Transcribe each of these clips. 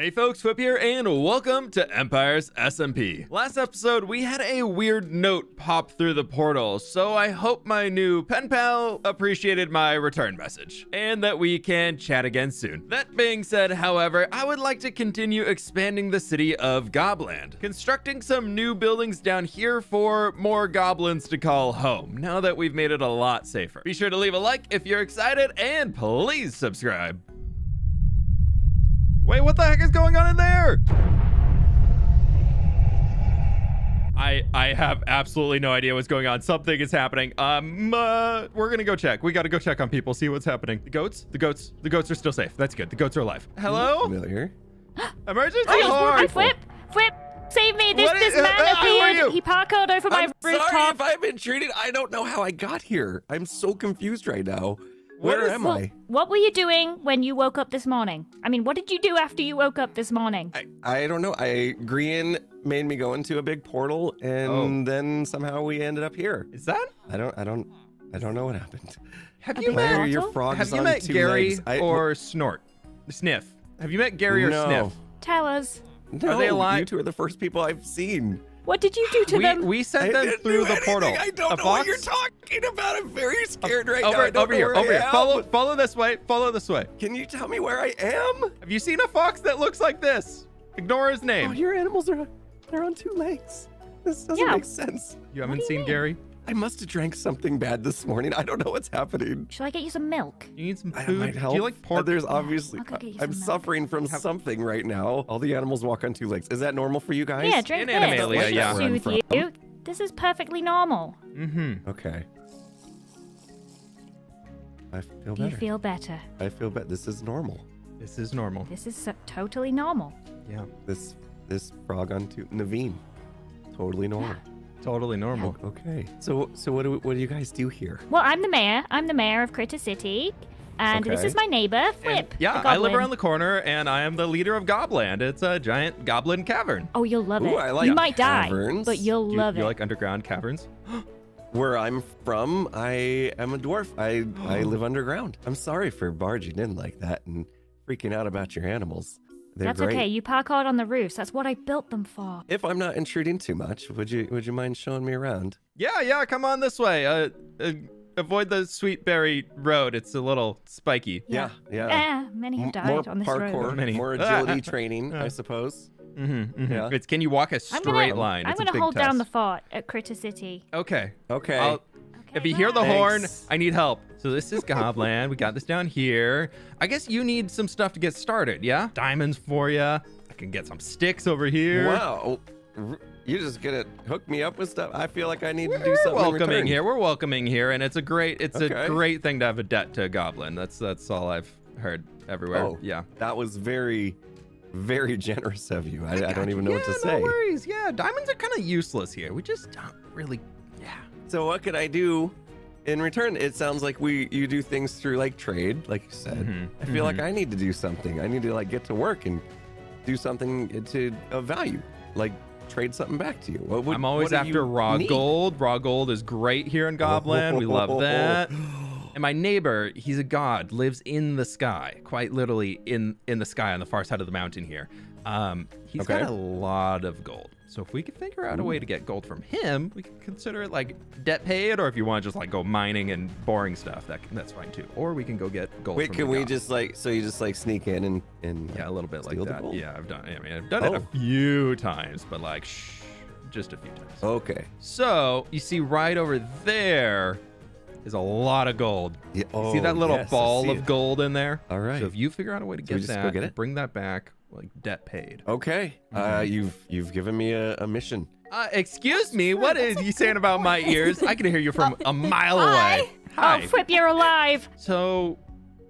Hey folks, Whip here, and welcome to Empires SMP. Last episode, we had a weird note pop through the portal, so I hope my new pen pal appreciated my return message, and that we can chat again soon. That being said, however, I would like to continue expanding the city of Gobland, constructing some new buildings down here for more goblins to call home, now that we've made it a lot safer. Be sure to leave a like if you're excited, and please subscribe. Wait, what the heck is going on in there? I I have absolutely no idea what's going on. Something is happening. Um, uh, we're gonna go check. We gotta go check on people, see what's happening. The goats, the goats, the goats are still safe. That's good. The goats are alive. Hello, Familiar? emergency Hi, horn. fWhip! fWhip! Save me! This What is- this man uh, who are you? appeared. He parkoured over my I'm sorry rooftop. if I've been treated. I don't know how I got here. I'm so confused right now. What Where is- am Well, I? what were you doing when you woke up this morning? I mean, what did you do after you woke up this morning? I? I don't know. I Grian made me go into a big portal, and Oh. then somehow we ended up here. Is that? I don't. I don't. I don't know what happened. Have A you met? your portal? frogs Have you met Gary? I- or Snort? Sniff. Have you met Gary or. Sniff? Tell us. No, they alive? You two are the first people I've seen. What did you do to We, them? we sent them didn't through do the anything. portal. I don't A know what fox? you're talking about. I'm very scared right now. over, I don't over here, over I here. am. Follow, follow this way. Follow this way. Can you tell me where I am? Have you seen a fox that looks like this? Ignore his name. Oh, your animals are they're on two legs. This doesn't Yeah. make sense. you haven't you seen mean? Gary? I must have drank something bad this morning. I don't know what's happening. Shall I get you some milk? You need some That food. might help. Do you like Uh, pork? There's obviously I'll go get you I'm some milk. suffering from something right now. All the animals walk on two legs. Is that normal for you guys? Yeah, drink In this. Animalia, This yeah. will Where I'm from. you. This is perfectly normal. Mm-hmm. Okay. I feel better. you feel better? I feel better. This is normal. This is normal. This is so- totally normal. Yeah. This this frog on two Naveen. Totally normal. Totally normal. Okay. So so what do what do you guys do here? Well, I'm the mayor. I'm the mayor of Critter City. And this is my neighbor, And- fWhip. yeah, the I live around the corner, and I am the leader of Gobland. It's a giant goblin cavern. Oh, you'll love Ooh, it. I like you might die, caverns. but you'll You, love you it. You like underground caverns? Where I'm from, I am a dwarf. I I live underground. I'm sorry for barging in like that and freaking out about your animals. They're That's great. okay. You park out on the roofs. That's what I built them for. If I'm not intruding too much, would you would you mind showing me around? Yeah, yeah. Come on this way. Uh, uh avoid the Sweetberry Road. It's a little spiky. Yeah. yeah. Eh, many have M- died more on this parkour, road. Many. more agility training, I suppose. Mm-hmm, Yeah. It's can you walk a I'm straight gonna, line? I'm It's gonna big hold down the fort at Critter City. Okay. Okay. I'll, Okay, if you hear the bye. horn, I need help. So this is Gobland. we got this down here. I guess you need some stuff to get started, yeah? Diamonds for you. I can get some sticks over here. Wow. R- You just gonna hook me up with stuff? I feel like I need to do We're something. welcoming return. here. We're welcoming here, and it's a great, it's a great thing to have a debt to a goblin. That's that's all I've heard everywhere. Oh. Yeah. That was very, very generous of you. I, I don't even know what to Yeah, say. No worries. Yeah, diamonds are kind of useless here. We just don't really. So what could I do in return? It sounds like we you do things through like trade, like you said. Mhm, I feel like mhm. I need to do something. I need to like get to work and do something to of value, like trade something back to you. What would, I'm always after raw need? gold. Raw gold is great here in Gobland. we love that. And my neighbor, he's a god, lives in the sky, quite literally in in the sky on the far side of the mountain here. Um, he's got a lot of gold. So if we could figure out a way to get gold from him, we could consider it like debt paid, or if you want to just like go mining and boring stuff, that that's fine too. Or we can go get gold. Wait, from can the we just like so you just like sneak in and and Yeah, a little bit like that. Yeah, I've done. I mean, I've done it Oh. a few times, but like, shh, just a few times. Okay. So you see right over there is a lot of gold. Yeah, see that oh, little yes, ball of gold in there? All right. So if you figure out a way to get that, get it? bring that back, like debt paid. Okay. Uh, you've you've given me a, a mission. Uh, excuse me, what is you saying about my ears? I can hear you from a mile away. Hi. Oh, fWhip, you're alive. So,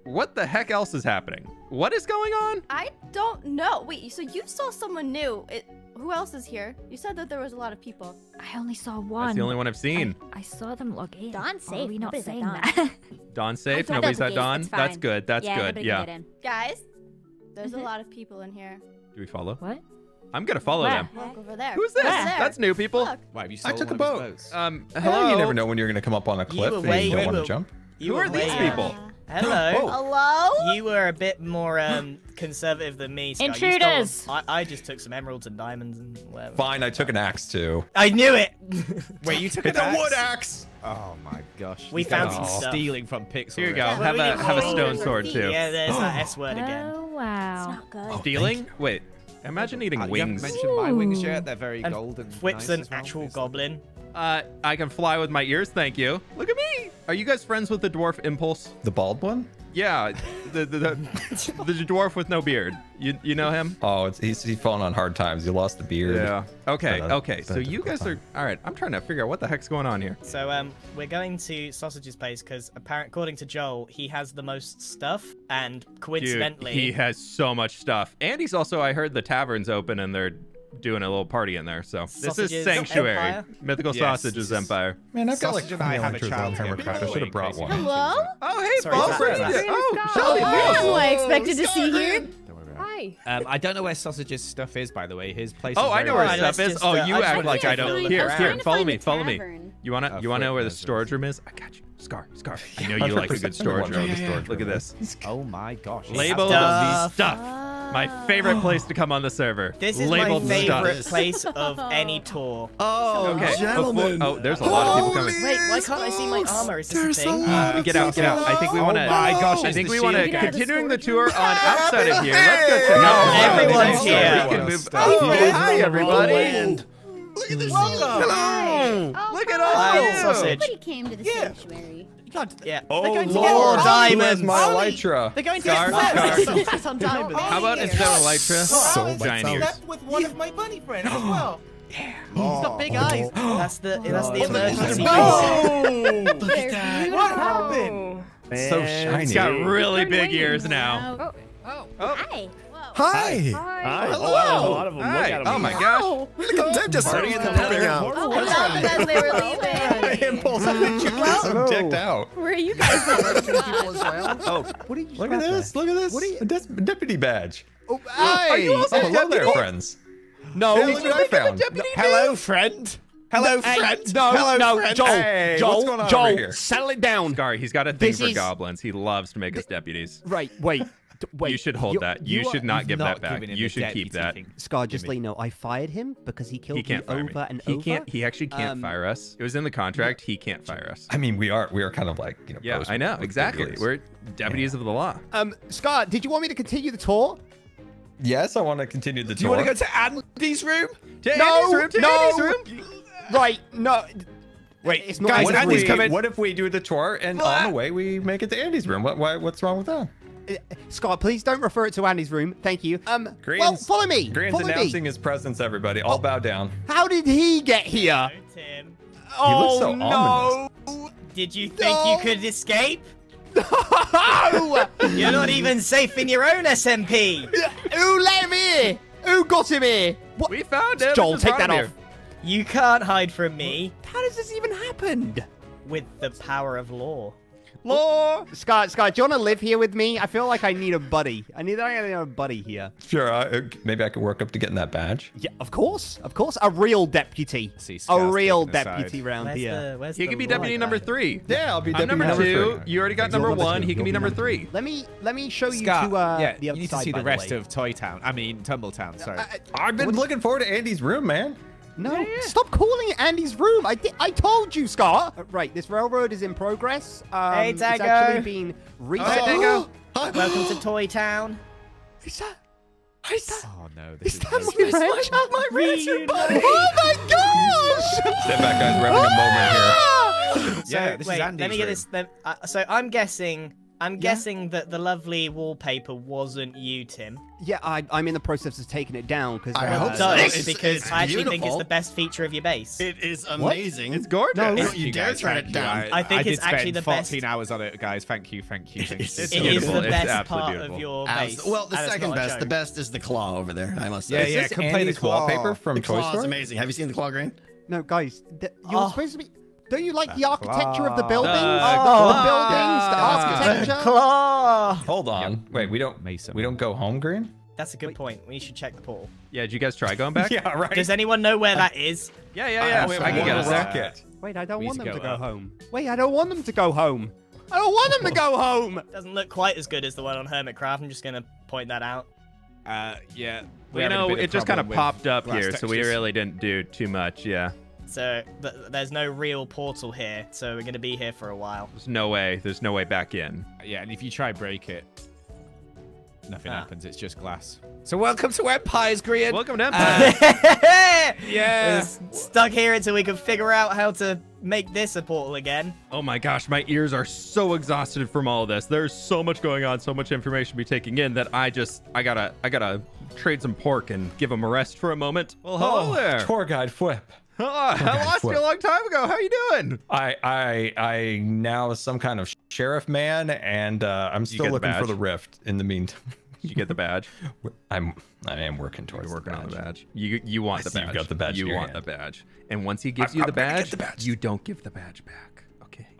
what the heck else is happening? What is going on? I don't know. Wait, so you saw someone new. It, who else is here? You said that there was a lot of people. I only saw one. That's the only one I've seen. I, I saw them log in. Dawn's Or Are we not Nobody's saying that? Dawn safe. I Nobody's tried at the Dawn. gates, it's That's good. That's yeah, good. Yeah. Can get in. Guys, there's a lot of people in here. Do we follow? what? I'm gonna follow Where? them. Look over there. Who's this? Over there. That's new people. Look. Why have you I took a boat. Um, Hello. hello. You never know when you're going to come up on a cliff were and way- you don't you want to jump. You Who are these way- people? Hello. Hello? You were a bit more um, conservative than me, Sky. You stole- I, I just took some emeralds and diamonds and whatever. Fine, I took an axe too. I knew it. Wait, you took It's an a wood axe? axe. Oh my gosh. We found some stuff. stealing from Pixel. Here you go. already. Have a have a stone sword too. yeah, there's that S word again. Oh wow. Not good. Stealing? Wait. Imagine eating Uh, you haven't wings. mentioned my wings yet. They're very And golden. Whip's nice an well, actual obviously. goblin. Uh, I can fly with my ears, thank you. Look at me. Are you guys friends with the dwarf Impulse? The bald one? Yeah, the the, the, the dwarf with no beard. You you know him? Oh, it's, he's, he's fallen on hard times. He lost the beard. Yeah. Okay. Been a- Okay. So you difficult guys are all right. I'm trying to figure out what the heck's going on here. So um, we're going to Sausage's place because, apparent, according to Joel, he has the most stuff, and Dude, coincidentally, he has so much stuff, and he's also. I heard the tavern's open and they're doing a little party in there. So this is Sanctuary, Empire? Mythical Yes, Sausages is- Empire. Man, I've got like Sausage and I have a child. Hammercraft. I should have brought one. Hello? Oh hey, Sorry, Bob. sorry, Brady. sorry. Oh, Scarlet. Shelly. Oh, I expected to see here. Don't worry about it. Hi. Um, I don't know where Sausage's stuff is, by the way. His place. Oh, is I know where stuff is. Oh, you act like I don't. Here, here, follow me, follow me. You wanna, you wanna know where the storage room is? I got you. Scar, Scar. I know you like a good storage wonder where room. the Look at this. Oh my gosh. Labeled Stuff. stuff. My favorite place to come on the server. This is Labeled my favorite stuff. place of any tour. Oh, Okay. gentlemen. before- oh, there's a lot of people coming. Wait, why can't I see my armor? Is this a thing? Uh, get out, get out. I think we Oh want to. my gosh, I think we want to shield- Get out of the continuing the tour on outside of here. Let's go check out. everyone's here. We can move. Stuff. Oh, hi everybody. Look at this. Hi. Oh, Look at all Hi, of you. sausage. Somebody came to the sanctuary. Yeah. Oh, They're going to get more Where's diamonds. my elytra? They're going to Scar, get Scar. more That's on diamond. How about instead of Elytra, So giant much ears? with one of my bunny friends as well. He's got big eyes. That's the that's the Oh, emergency. They're What beautiful. happened? so shiny. He's got really big ears now. Oh, oh, Oh, hi. Hi. Hi. Hello. Oh, a lot of them. Look hi. at 'em. Oh my gosh. Look at them just starting in the building out. Oh, I love as they were leaving. Impulse, I think you guys are decked out. Where are you guys at? Oh, What did you Look at this. Look at this. What are you- A des- deputy badge. Oh, are you Oh, hello there, friends. No. Yeah, look what I found. Hello, friend. Hello, Hey, friend. no, Hello, no, friend. Joel, Hey, Joel, what's going on Joel, over here? settle it down. Scar, he's got a thing This for is- goblins. He loves to make us deputies. Right, wait, d- wait. You should hold that. You, you should not give not that back. You should keep that. thing. Scar, just Gimme. let you know, I fired him because he killed He can't me over me. and he over. can't. He actually can't Um, fire us. It was in the contract. He can't fire us. I mean, we are we are kind of like you know. Yeah, I know exactly. ears. We're deputies of the law. Um, Scar, did you want me to continue the tour? Yes, I want to continue the Do you want to go to Andy's room? To No, Andy's room. To no. Andy's room. Right, no. Wait, It's not guys, Andy's we, coming. what if we do the tour and on the way we make it to Andy's room? What, why, what's wrong with that? Uh, Scar, please don't refer it to Andy's room. Thank you. Um, well, follow me. Grian's follow announcing me. his presence, everybody. All bow down. How did he get here? Tim, oh so no! did you think No. you could escape? No! You're not even safe in your own SMP. Who let him here? Who got him here? What? We found him. Joel, take that him off. You can't hide from me How does this even happen? with the power of law. Law. Scott, Scott, do you want to live here with me? I feel like I need a buddy. I need, I need a buddy here. Sure, I, uh, maybe I could work up to getting that badge. Yeah, of course, of course. A real deputy. See, A real taking a side. deputy round Where's here. the where's He can be law deputy guy? number three. Yeah, I'll be I'm deputy number, two. three. You already got number number one. two. He can be be number number three. Let me let me show you Scar, to uh, yeah, the you need to see by the rest way. of Toy Town. I mean, Tumbletown. Sorry. Uh, I've been looking forward to Andy's room, man. No, stop calling it Andy's room. I di- I told you, Scott. Uh, right, this railroad is in progress. Um, Hey, it's actually been reset. Hey, Tango. Welcome to Toy Town. Is that? Is that? oh no, this is. Is that very- my wrench? My wrench, Oh my gosh! Step back, guys. We're having a moment here. So, Yeah, this is Andy's let me get room. this. Then, uh, so I'm guessing. I'm Yeah? guessing that the lovely wallpaper wasn't you, Tim. Yeah, I, I'm in the process of taking it down because I Well, hope it so. does, It's- because it's I actually think it's the best feature of your base. It is amazing. It's gorgeous. No, Thank you dare guys, turn thank it you. down. I think I it's did spend actually the 14 best- hours on it, guys. Thank you, thank you. Thank you. It's It is beautiful. the best part beautiful. of your Abs- base. well, the and second best, the best is the claw over there. I must say. Yeah, Is yeah. this Complain Andy's as well. wallpaper from the Toy claw is Story? amazing. Have you seen the claw Grian? no, guys, you're Oh. supposed to be. Don't you like the architecture of the buildings? Uh, the buildings, the claw. architecture. Claw. Hold on. Wait, we don't. Mason. We don't go home, Grian. That's a good point. We should check the portal. Yeah, did you guys try going back? Yeah, right. Does anyone know where that is? yeah, yeah. yeah. wait, I can wait, get wait, us wait. there. Wait, I don't We want them to to go go home. Wait, I don't want them to go home. I don't want them to go home. Doesn't look quite as good as the one on Hermitcraft. I'm just gonna point that out. Uh, yeah. Well, you know, it just kind of popped up glass here, so we really didn't do too much. Yeah, So th- there's no real portal here, so we're gonna be here for a while. there's no way. There's no way back in. Yeah, and if you try break it, nothing Ah. happens. It's just glass. So welcome to Empires Grian. Welcome to Uh, Empire. yeah. We're stuck here until we can figure out how to make this a portal again. oh my gosh, my ears are so exhausted from all this. There's so much going on, so much information to be taking in that I just, I gotta, I gotta trade some pork and give them a rest for a moment. Well, hello Oh, there. Tour guide fWhip. Oh, I lost you a long time ago. How you doing? I I I now some kind of sheriff man, and uh, I'm still get the looking for the rift. In the meantime, You get the badge. I'm I am working towards You're working the on the badge. badge. You you want I the badge. you've got the badge You want hand. the badge. And once he gives I'm- you the I'm gonna get badge, the badge. you don't give the badge back.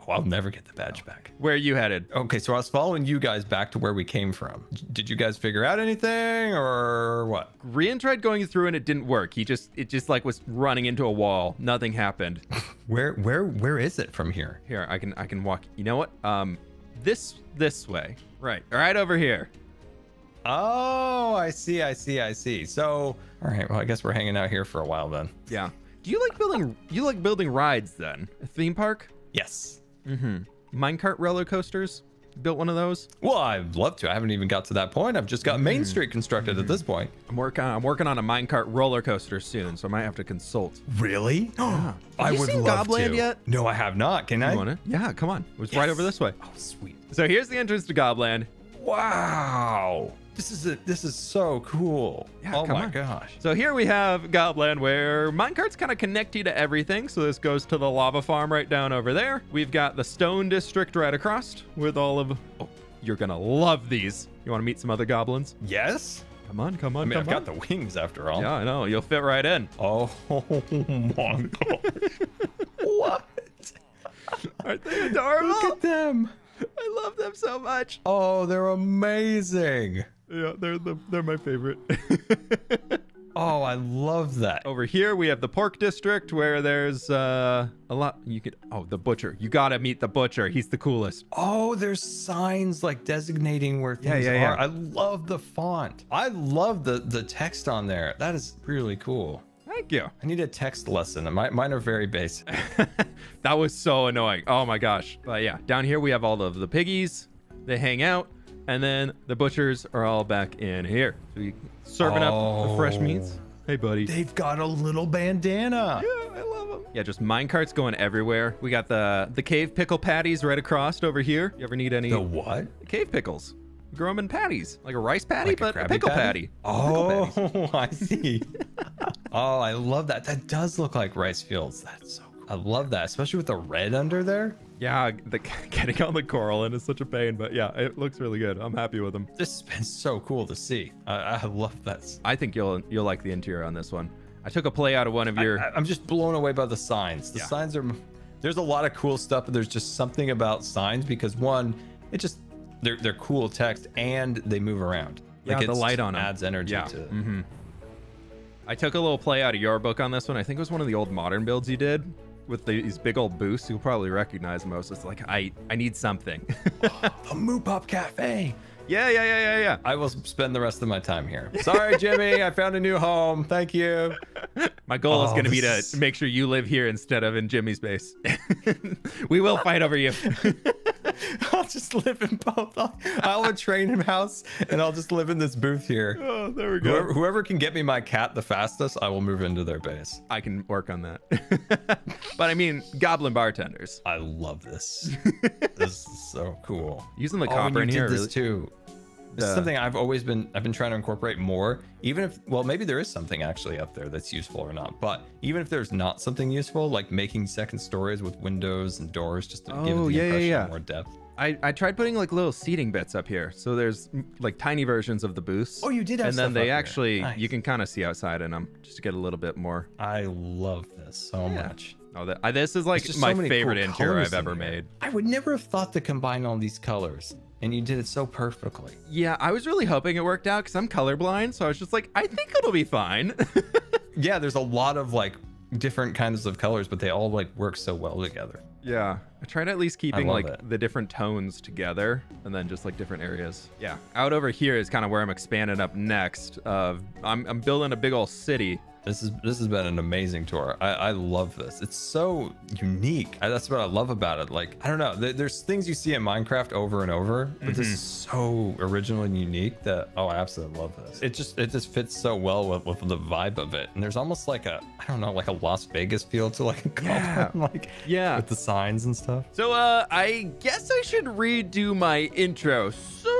Oh, I'll never get the badge back. Where are you headed? Okay, so I was following you guys back to where we came from. Did you guys figure out anything or what? Grian tried going through and it didn't work. He just it just like was running into a wall. Nothing happened. Where where where is it from here? Here, I can I can walk. You know what? Um this this way. Right. Right over here. Oh, I see, I see, I see. So, all right, well, I guess we're hanging out here for a while then. Yeah. Do you like building you like building rides then? A theme park? Yes. Mhm. Minecart roller coasters? Built one of those? Well, I'd love to. I haven't even got to that point. I've just got Main Street constructed at this point. I'm working on I'm working on a minecart roller coaster soon, so I might have to consult. Really? Have I you would seen love Gobland to. yet? No, I have not. Can I? You want it? Yeah, come on. It was right over this way. Oh, sweet. So here's the entrance to Gobland. Wow. This is a, this is so cool. Yeah, oh my on. gosh. So here we have Gobland where minecarts kind of connect you to everything. So this goes to the lava farm right down over there. We've got the stone district right across with all of Oh, you're gonna love these. You want to meet some other goblins? Yes. Come on, come on, I mean, come I've on. got the wings after all. Yeah, I know. You'll fit right in. Oh my gosh. what? Aren't they adorable? Look at them. I love them so much. Oh, they're amazing. Yeah, they're the, they're my favorite. Oh, I love that. Over here we have the pork district where there's uh, a lot. You could oh the butcher. You gotta meet the butcher. He's the coolest. Oh, there's signs like designating where things Yeah, yeah, yeah. are. I love the font. I love the the text on there. That is really cool. Thank you. I need a text lesson. My, mine are very basic. that was so annoying. Oh my gosh. But yeah, down here we have all of the piggies. They hang out, and then the butchers are all back in here. So you serving up the fresh oh. meats. Hey, buddy. They've got a little bandana. Yeah, I love them. Yeah, just minecarts going everywhere. We got the the cave pickle patties right across over here. You ever need any The what? cave pickles? We grow them in patties, like a rice patty, Like but a, Krabby pickle Patty? patty. Oh, pickle. Oh, I see. oh, I love that. That does look like rice fields. That's so. I love that, especially with the red under there. Yeah, the, getting on the coral in is such a pain, but yeah, it looks really good. I'm happy with them. This has been so cool to see. I, I love that. I think you'll you'll like the interior on this one. I took a play out of one of your. I, am just blown away by the signs. The Yeah. signs are. There's a lot of cool stuff, but there's just something about signs because one, it just they're they're cool text and they move around. Yeah, the light on on 'em. adds energy Yeah. to. Mm-hmm. I took a little play out of your book on this one. I think it was one of the old modern builds you did with these big old boosts. You'll probably recognize most. It's like I I need something. The Moo Pop Cafe. Yeah, yeah, yeah, yeah, yeah. I will spend the rest of my time here. Sorry, Jimmy. I found a new home. Thank you. My goal is Oh, going to be to make sure you live here instead of in Jimmy's base. we will fight over you. I'll just live in both. I'll, I'll have a training house and I'll just live in this booth here. oh, there we Whoever, whoever can get me my cat the fastest, I will move into their base. I can work on that. but I mean, goblin bartenders I love this. this is so cool. using the Oh, and copper you in did here. this really- too. This is something I've always been I've been trying to incorporate more. Even if well, maybe there is something actually up there that's useful or not. But even if there's not something useful, like making second stories with windows and doors, just to give it Oh, the yeah, yeah, impression yeah. of more depth. I, I tried putting like little seating bits up here. So there's mm, like tiny versions of the booths. Oh, you did have And then they actually, Nice. you can kind of see outside in them just to get a little bit more. I love this so Yeah. much. Oh, that, I, this is like my so favorite cool interior I've ever here. made. I would never have thought to combine all these colors, and you did it so perfectly. Yeah, I was really hoping it worked out because I'm colorblind. So I was just like, I think it'll be fine. Yeah, there's a lot of like different kinds of colors, but they all like work so well together. Yeah. I tried at least keeping like it. the different tones together and then just like different areas. Yeah. Out over here is kind of where I'm expanding up next. Uh, I'm I'm building a big old city. This is this has been an amazing tour. I, I love this. It's so unique. I, that's what I love about it. Like I don't know, there, there's things you see in Minecraft over and over, but this is so original and unique that oh, I absolutely love this. It just it just fits so well with, with the vibe of it. And there's almost like a I don't know, like a Las Vegas feel to like a Yeah. Like Yeah. with the signs and stuff. So uh I guess I should redo my intro. So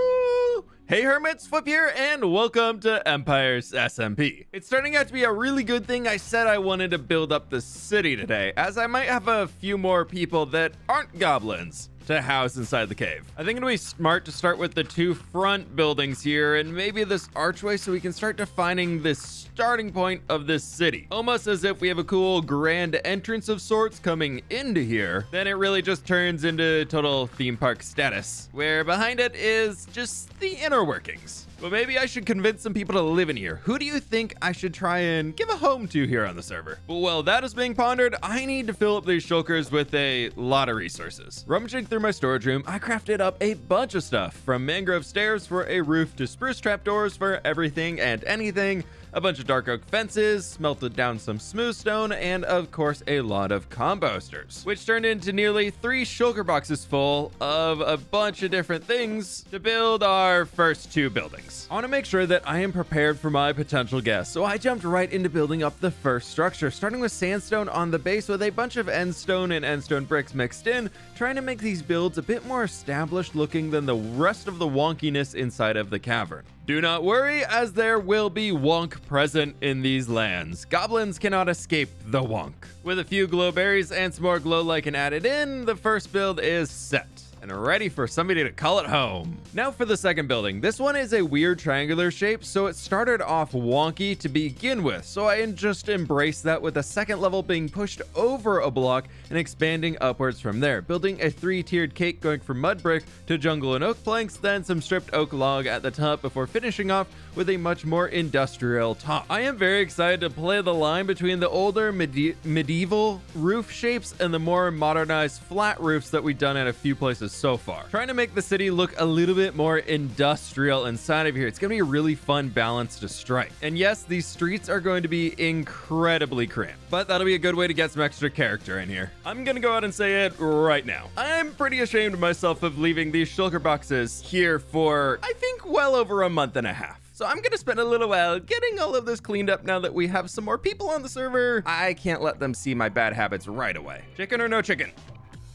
Hey Hermits, fWhip here, and welcome to Empires SMP. It's turning out to be a really good thing I said I wanted to build up the city today, as I might have a few more people that aren't goblins to house inside the cave. I think it'll be smart to start with the two front buildings here and maybe this archway so we can start defining this starting point of this city. Almost as if we have a cool grand entrance of sorts coming into here. Then it really just turns into total theme park status, where behind it is just the inner workings. But maybe I should convince some people to live in here. Who do you think I should try and give a home to here on the server? But while that is being pondered, I need to fill up these shulkers with a lot of resources. Rummaging through my storage room, I crafted up a bunch of stuff, from mangrove stairs for a roof to spruce trapdoors for everything and anything, a bunch of dark oak fences, smelted down some smooth stone, and of course a lot of composters, which turned into nearly three shulker boxes full of a bunch of different things to build our first two buildings. I want to make sure that I am prepared for my potential guests, so I jumped right into building up the first structure, starting with sandstone on the base with a bunch of endstone and endstone bricks mixed in, trying to make these builds a bit more established looking than the rest of the wonkiness inside of the cavern. Do not worry, as there will be wonk present in these lands. Goblins cannot escape the wonk. With a few glow berries and some more glow lichen added in, the first build is set and ready for somebody to call it home. Now for the second building. This one is a weird triangular shape, so it started off wonky to begin with. So I just embraced that with the second level being pushed over a block and expanding upwards from there, building a three-tiered cake going from mud brick to jungle and oak planks, then some stripped oak log at the top before finishing off with a much more industrial top. I am very excited to play the line between the older medi- medieval roof shapes and the more modernized flat roofs that we've done at a few places so far. Trying to make the city look a little bit more industrial inside of here. It's going to be a really fun balance to strike. And yes, these streets are going to be incredibly cramped, but that'll be a good way to get some extra character in here. I'm going to go out and say it right now. I'm pretty ashamed of myself of leaving these shulker boxes here for, I think, well over a month and a half. So I'm gonna spend a little while getting all of this cleaned up now that we have some more people on the server. I can't let them see my bad habits right away. Chicken or no chicken?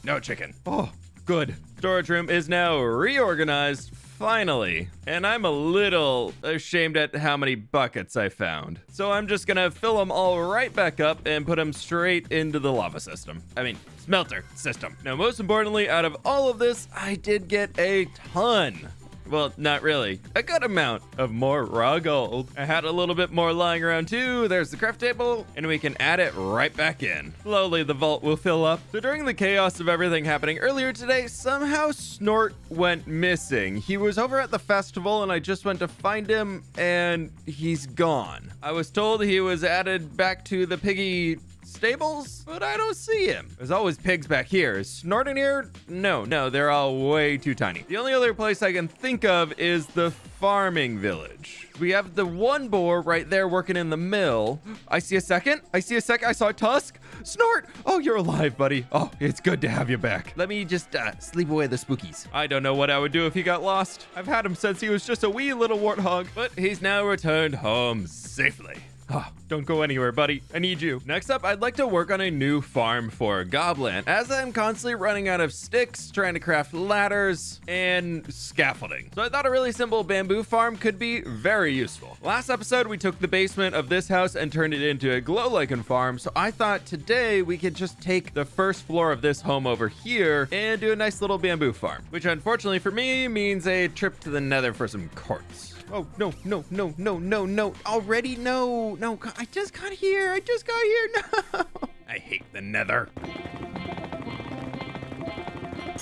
No chicken. Oh, good. Storage room is now reorganized, finally. And I'm a little ashamed at how many buckets I found. So I'm just gonna fill them all right back up and put them straight into the lava system. I mean, smelter system. Now, most importantly, out of all of this, I did get a ton well, not really. A good amount of more raw gold. I had a little bit more lying around too. There's the craft table, and we can add it right back in. Slowly, the vault will fill up. So during the chaos of everything happening earlier today, somehow Snort went missing. He was over at the festival, and I just went to find him, and he's gone. I was told he was added back to the piggy stables, but I don't see him. There's always pigs back here. Is Snort in here? No, no, they're all way too tiny. The only other place I can think of is the farming village. We have the one boar right there working in the mill. I see a second. I see a second. I saw a tusk. Snort! Oh, you're alive, buddy. Oh, it's good to have you back. Let me just uh, sleep away the spookies. I don't know what I would do if he got lost. I've had him since he was just a wee little warthog, but he's now returned home safely. Oh, don't go anywhere, buddy. I need you. Next up, I'd like to work on a new farm for Goblin, as I'm constantly running out of sticks, trying to craft ladders and scaffolding. So I thought a really simple bamboo farm could be very useful. Last episode, we took the basement of this house and turned it into a glow lichen farm, so I thought today we could just take the first floor of this home over here and do a nice little bamboo farm, which unfortunately for me means a trip to the nether for some quartz. Oh, no, no, no, no, no, no. Already? No, no. I just got here. I just got here. No. I hate the nether.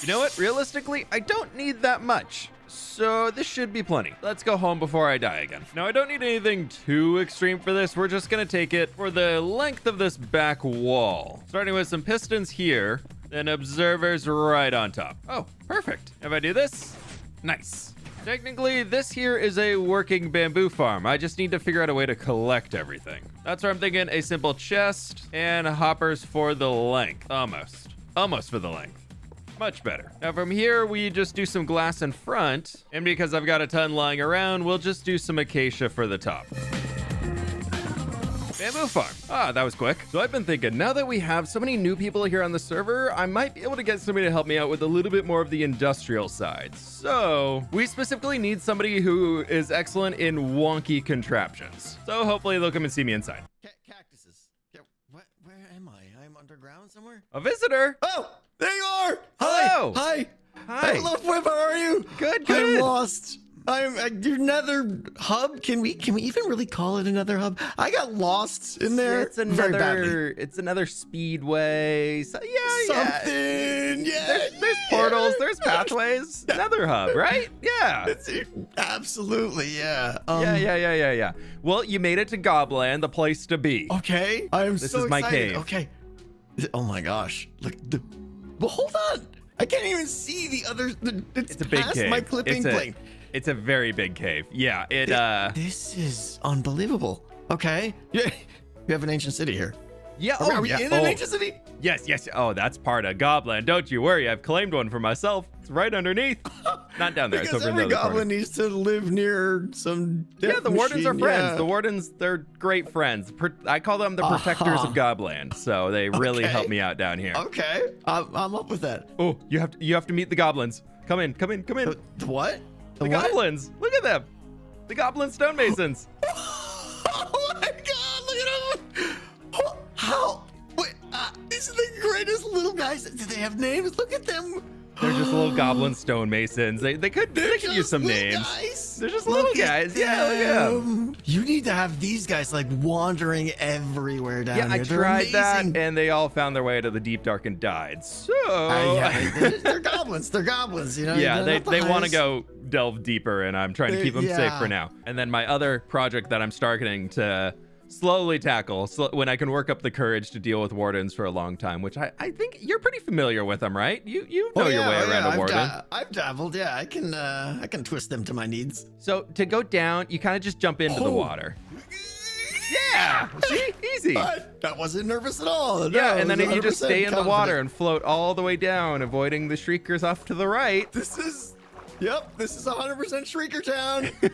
You know what? Realistically, I don't need that much. So this should be plenty. Let's go home before I die again. Now, I don't need anything too extreme for this. We're just gonna take it for the length of this back wall. Starting with some pistons here. Then observers right on top. Oh, perfect. If I do this, nice. Technically, this here is a working bamboo farm. I just need to figure out a way to collect everything. That's where I'm thinking a simple chest and hoppers for the length. Almost. Almost for the length. Much better. Now from here, we just do some glass in front. And because I've got a ton lying around, we'll just do some acacia for the top. Bamboo farm. Ah, that was quick. So I've been thinking, now that we have so many new people here on the server, I might be able to get somebody to help me out with a little bit more of the industrial side. So we specifically need somebody who is excellent in wonky contraptions. So hopefully they'll come and see me inside. Ca- cactuses. Yeah, what, where am I? I'm underground somewhere? A visitor. Oh, there you are. Hello. Hi. Hi. Hello, Whip. How are you? Good, I'm lost. I'm uh, your nether hub. Can we can we even really call it another hub? I got lost in there It's another. It's another speedway. So, yeah, yeah. Something. Yeah. There's, there's portals. There's pathways. Another hub, right? Yeah. It's, absolutely. Yeah. Um, yeah, yeah, yeah, yeah, yeah. Well, you made it to Gobland, the place to be. Okay. I am This so is my excited. cave. Okay. Oh my gosh. Look. The, well, hold on. I can't even see the other. The, it's, It's a big past cave. my clipping plane. It's a very big cave. Yeah, it uh This is unbelievable. Okay. Yeah. We have an ancient city here. yeah, Are we, oh, are we yeah. in oh, an ancient city? Yes, yes. Oh, that's part of Gobland. Don't you worry. I've claimed one for myself. It's right underneath. Not down there. it's Because over in the every other corner. goblin needs to live near some. Yeah, the wardens are friends. yeah. The wardens, they're great friends. I call them the protectors Uh-huh. of Gobland. So they really Okay. help me out down here. Okay, I'm, I'm up with that. Oh, you have to you have to meet the goblins. Come in, come in, come in. The what? The, The goblins. Look at them. The goblin stonemasons. Oh my god, look at them! How? Wait, uh, these are the greatest little guys. Do they have names? Look at them. They're just little goblin stonemasons. They they could They're they could use some names. Guys. They're just little guys. Yeah, look them. You need to have these guys like wandering everywhere down Yeah, I. They're tried that, and they all found their way to the deep dark and died. So Uh, yeah, they're, they're goblins. They're goblins. You know. yeah, They're they, the they want to go delve deeper, and I'm trying to keep them safe for now. And then my other project that I'm starting to slowly tackle sl- when I can work up the courage to deal with wardens for a long time, which I, I think you're pretty familiar with them, right? You you know Oh, your way oh, around yeah, a I've warden. da- I've dabbled. Yeah, I can. Uh, I can twist them to my needs. So to go down, you kind of just jump into the Oh. water. Yeah, see, easy. I, I wasn't nervous at all. Yeah, and then if you just stay in the water and float all the way down, avoiding the shriekers off to the right, This is. Yep, this is 100% Shrieker Town.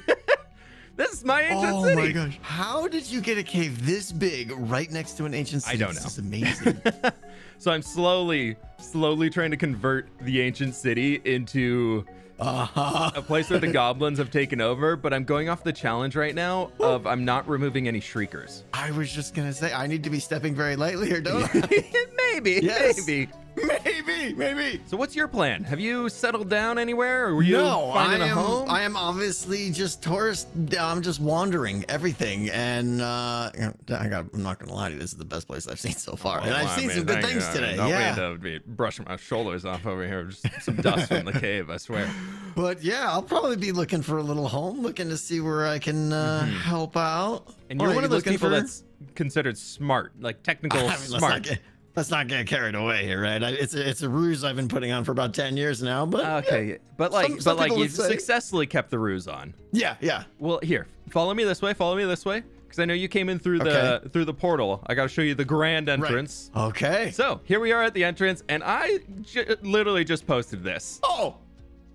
this is my ancient oh city. Oh my gosh. How did you get a cave this big right next to an ancient city? I don't know. This is amazing. So I'm slowly, slowly trying to convert the ancient city into uh-huh. a place where the goblins have taken over. But I'm going off the challenge right now of I'm not removing any shriekers. I was just going to say, I need to be stepping very lightly here, don't I? maybe, Yes. maybe. maybe, maybe. So what's your plan? Have you settled down anywhere, or were you no, finding I a am, home? I am obviously just tourist. I'm just wandering everything, and uh, I got. I'm not gonna lie to you. This is the best place I've seen so far, and Oh, I've I seen mean, some good things you. Today. Don't yeah, to be brushing my shoulders off over here. Just some dust from the cave, I swear. but yeah, I'll probably be looking for a little home, looking to see where I can uh, help out. Mm-hmm. And you're one of those people for- that's considered smart, like technical I mean, smart. get let's not get carried away here, right? It's a, it's a ruse I've been putting on for about ten years now, but Okay, but like, Some- but some like, you've say- successfully kept the ruse on. yeah, yeah. Well, here, follow me this way. Follow me this way, because I know you came in through the Okay. through the portal. I got to show you the grand entrance. Okay. So here we are at the entrance, and I j- literally just posted this. oh,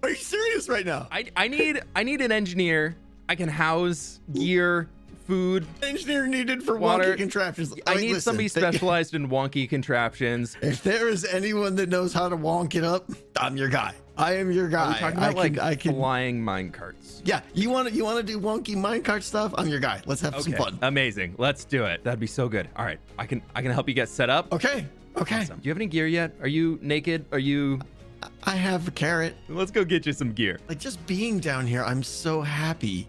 are you serious right now? I I need I need an engineer. I can house gear, food. Engineer needed for Water. wonky contraptions. I mean, need listen, somebody they- specialized in wonky contraptions. If there is anyone that knows how to wonk it up, I'm your guy. I am your Are guy. we talking I about like can, I can. flying mine carts? Yeah, you want to you want to do wonky minecart stuff? I'm your guy. Let's have some fun. amazing. Let's do it. That'd be so good. All right, I can I can help you get set up. Okay. Okay. Awesome. Do you have any gear yet? Are you naked? Are you? I have a carrot. Let's go get you some gear. Like just being down here, I'm so happy.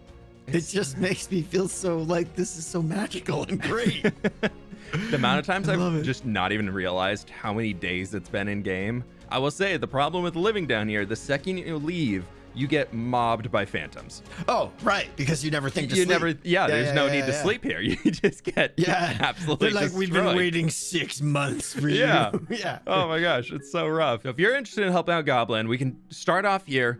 It just makes me feel so like this is so magical and great. The amount of times I I've it. just not even realized how many days it's been in game. I will say the problem with living down here, the second you leave, you get mobbed by phantoms. Oh, right, because you never think to you sleep. never, yeah, there's no need to sleep here. You just get Yeah, absolutely They're like we've been waiting six months for you. Yeah. yeah. Oh my gosh, it's so rough. If you're interested in helping out Goblin, we can start off here.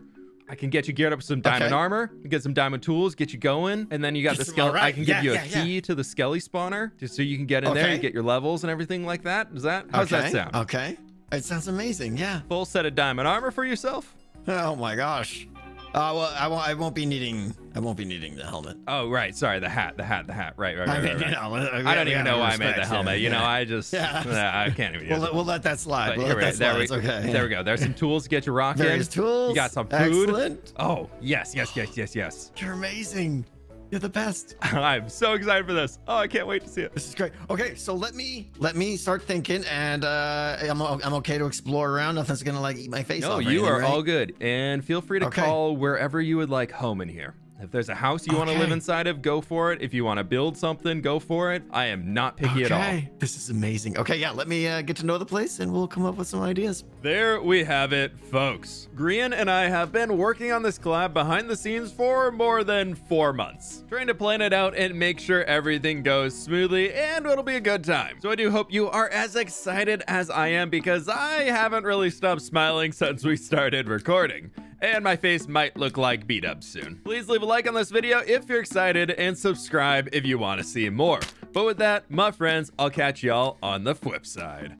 I can get you geared up with some diamond Okay. armor, get some diamond tools, get you going, and then you got the skeleton. I can give yeah, you a yeah, yeah. key to the skelly spawner, just so you can get in there Okay. and get your levels and everything like that. Does that? How's okay. that sound? Okay. It sounds amazing. Yeah. Full set of diamond armor for yourself. Oh my gosh. Uh, well, I won't. I won't be needing. I won't be needing the helmet. Oh right, sorry, the hat, the hat, the hat. Right, right, right. I mean, right, right. you know, I don't even know why I made the helmet. yeah, you know. I just, Yeah. Nah, I can't even. We'll, let- we'll let that slide. We'll let we, that there, slide. we, It's okay. there we go. There's some tools to get you rocking. Various tools. You got some food. Excellent. Oh yes, yes, yes, yes, yes. You're amazing. You're the best. I'm so excited for this. Oh, I can't wait to see it. This is great. Okay, so let me let me start thinking, and uh, I'm I'm okay to explore around. Nothing's gonna like eat my face No, off. you anything, are right? all good. And feel free to Okay. call wherever you would like home in here. If there's a house you want to live inside of, go for it. If you want to build something, go for it. I am not picky at all. Okay, this is amazing. Okay, yeah, let me uh, get to know the place, and we'll come up with some ideas. There we have it, folks. Grian and I have been working on this collab behind the scenes for more than four months, trying to plan it out and make sure everything goes smoothly and it'll be a good time. So I do hope you are as excited as I am because I haven't really stopped smiling since we started recording. And my face might look like beat up soon. Please leave a like on this video if you're excited and subscribe if you want to see more. But with that, my friends, I'll catch y'all on the flip side.